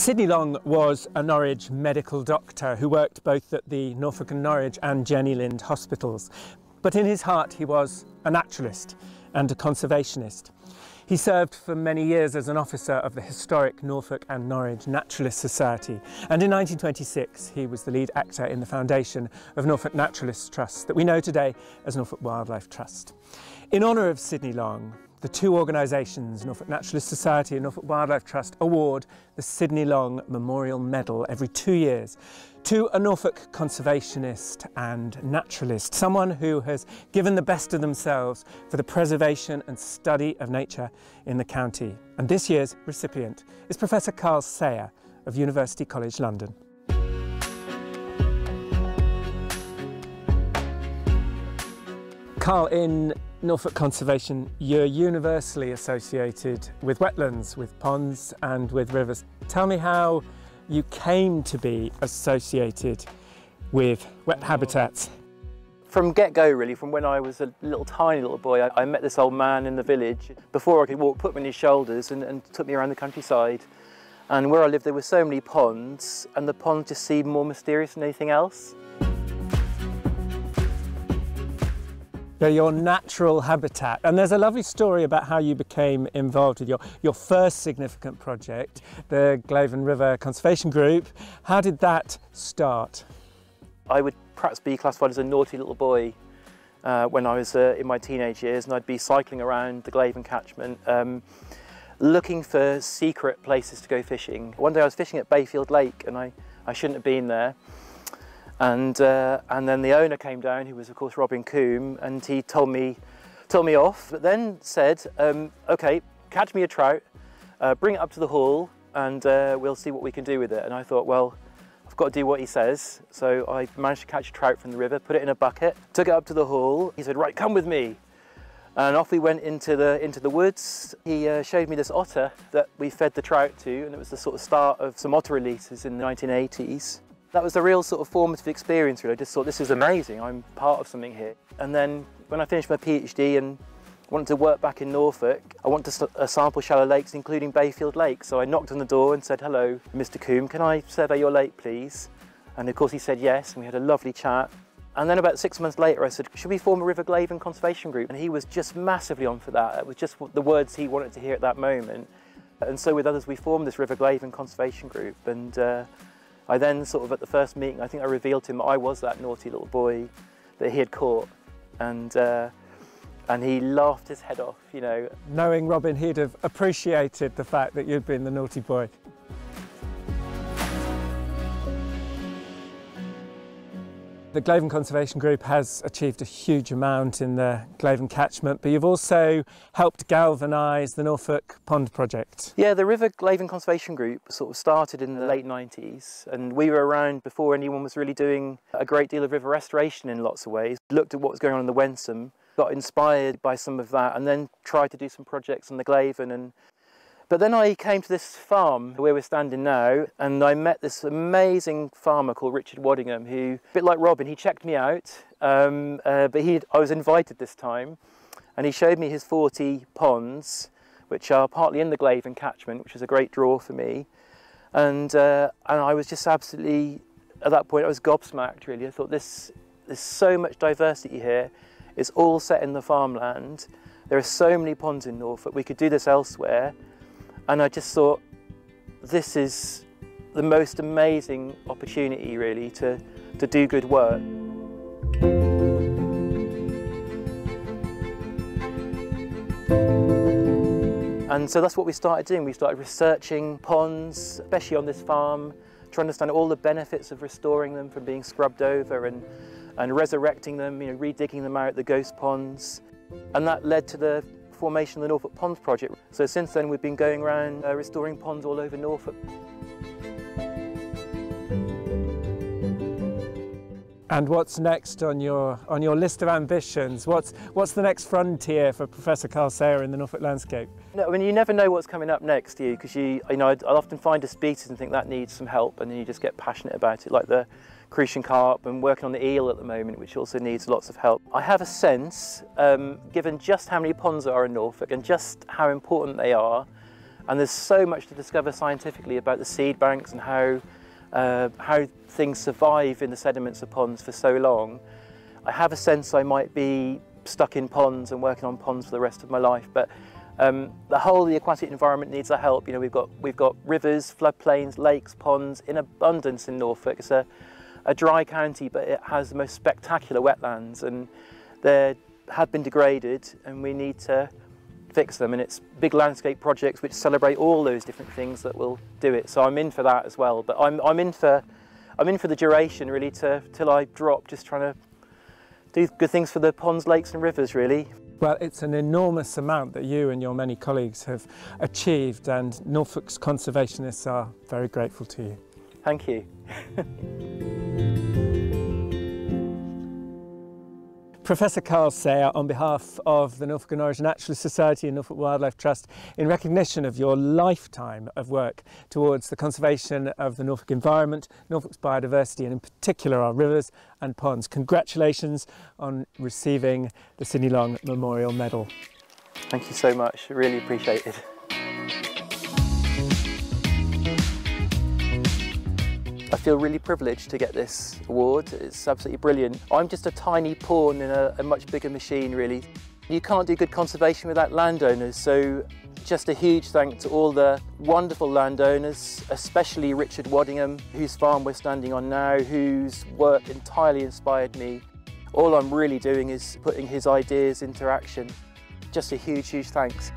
Sydney Long was a Norwich medical doctor who worked both at the Norfolk and Norwich and Jenny Lind hospitals. But in his heart, he was a naturalist and a conservationist. He served for many years as an officer of the historic Norfolk and Norwich Naturalist Society, and in 1926 he was the lead actor in the foundation of Norfolk Naturalists Trust that we know today as Norfolk Wildlife Trust. In honour of Sydney Long, the two organisations, Norfolk Naturalist Society and Norfolk Wildlife Trust, award the Sydney Long Memorial Medal every two years to a Norfolk conservationist and naturalist, someone who has given the best of themselves for the preservation and study of nature in the county. And this year's recipient is Professor Carl Sayer of University College London. Carl, in Norfolk Conservation, you're universally associated with wetlands, with ponds and with rivers. Tell me how you came to be associated with wet habitats. From get-go really, from when I was a little tiny little boy, I, I, met this old man in the village. Before I could walk, put me on his shoulders and, and took me around the countryside. And where I lived there were so many ponds and the ponds just seemed more mysterious than anything else. They're your natural habitat. And there's a lovely story about how you became involved with your, your first significant project, the Glaven River Conservation Group. How did that start? I would perhaps be classified as a naughty little boy uh, when I was uh, in my teenage years and I'd be cycling around the Glaven catchment um, looking for secret places to go fishing. One day I was fishing at Bayfield Lake and I, I shouldn't have been there. And, uh, and then the owner came down, who was of course Robin Combe, and he told me, told me off, but then said, um, okay, catch me a trout, uh, bring it up to the hall, and uh, we'll see what we can do with it. And I thought, well, I've got to do what he says. So I managed to catch a trout from the river, put it in a bucket, took it up to the hall. He said, right, come with me. And off we went into the, into the woods. He uh, showed me this otter that we fed the trout to, and it was the sort of start of some otter releases in the 1980s. That was a real sort of formative experience really. I just thought this is amazing, I'm part of something here. And then when I finished my PhD and wanted to work back in Norfolk, I wanted to uh, sample shallow lakes including Bayfield Lake. So I knocked on the door and said, hello Mr Combe, can I survey your lake please? And of course he said yes and we had a lovely chat. And then about six months later I said, should we form a River Glaven Conservation Group? And he was just massively on for that. It was just the words he wanted to hear at that moment. And so with others we formed this River Glaven Conservation Group and uh, I then sort of at the first meeting, I think I revealed to him I was that naughty little boy that he had caught. And, uh, and he laughed his head off, you know. Knowing Robin, he'd have appreciated the fact that you'd been the naughty boy. The Glaven Conservation Group has achieved a huge amount in the Glaven catchment, but you've also helped galvanise the Norfolk Pond project. Yeah, the River Glaven Conservation Group sort of started in the late 90s, and we were around before anyone was really doing a great deal of river restoration in lots of ways. Looked at what was going on in the Wensum, got inspired by some of that, and then tried to do some projects on the Glaven and but then I came to this farm where we're standing now and I met this amazing farmer called Richard Waddingham who, a bit like Robin, he checked me out, um, uh, but he, I was invited this time and he showed me his 40 ponds which are partly in the Glaven catchment, which is a great draw for me. And, uh, and I was just absolutely, at that point I was gobsmacked really. I thought this, there's so much diversity here. It's all set in the farmland. There are so many ponds in Norfolk. We could do this elsewhere. And I just thought, this is the most amazing opportunity really to, to do good work. And so that's what we started doing. We started researching ponds, especially on this farm, to understand all the benefits of restoring them from being scrubbed over and, and resurrecting them, you know, redigging them out, the ghost ponds. And that led to the formation of the Norfolk Ponds project. So since then we've been going around uh, restoring ponds all over Norfolk. And what's next on your on your list of ambitions? What's what's the next frontier for Professor Carl Sayer in the Norfolk landscape? No, I mean you never know what's coming up next, do you? Because you you know I'll often find a species and think that needs some help, and then you just get passionate about it, like the crucian carp and working on the eel at the moment, which also needs lots of help. I have a sense, um, given just how many ponds there are in Norfolk and just how important they are, And there's so much to discover scientifically about the seed banks and how, uh, how things survive in the sediments of ponds for so long. I have a sense I might be stuck in ponds and working on ponds for the rest of my life, but um, the whole of the aquatic environment needs our help. You know, we've got, we've got rivers, floodplains, lakes, ponds in abundance in Norfolk. It's a, a dry county, but it has the most spectacular wetlands and they have been degraded and we need to fix them and it's big landscape projects which celebrate all those different things that will do it. So I'm in for that as well, but I'm, I'm in for I'm in for the duration really to till I drop, just trying to do good things for the ponds, lakes and rivers really. Well, it's an enormous amount that you and your many colleagues have achieved and Norfolk's conservationists are very grateful to you. Thank you. Professor Carl Sayer, on behalf of the Norfolk and Norwich Naturalist Society and Norfolk Wildlife Trust, in recognition of your lifetime of work towards the conservation of the Norfolk environment, Norfolk's biodiversity, and in particular our rivers and ponds. Congratulations on receiving the Sydney Long Memorial Medal. Thank you so much, really appreciate it. I feel really privileged to get this award. It's absolutely brilliant. I'm just a tiny pawn in a, a much bigger machine, really. You can't do good conservation without landowners, so just a huge thank to all the wonderful landowners, especially Richard Waddingham, whose farm we're standing on now, whose work entirely inspired me. All I'm really doing is putting his ideas into action. Just a huge, huge thanks.